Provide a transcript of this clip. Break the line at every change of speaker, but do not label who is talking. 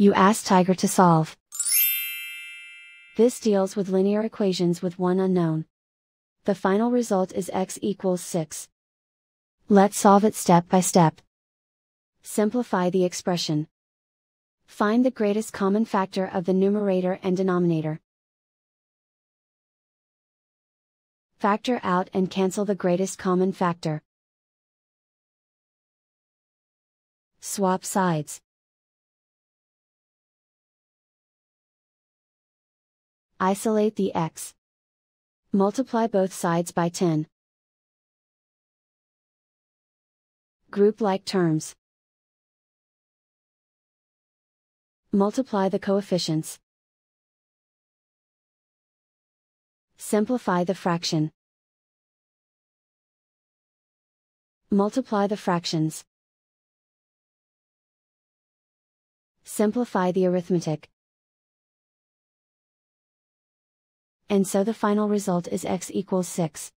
You ask Tiger to solve. This deals with linear equations with one unknown. The final result is x equals 6. Let's solve it step by step. Simplify the expression. Find the greatest common factor of the numerator and denominator. Factor out and cancel the greatest common factor. Swap sides. Isolate the x. Multiply both sides by 10. Group like terms. Multiply the coefficients. Simplify the fraction. Multiply the fractions. Simplify the arithmetic. And so the final result is x equals 6.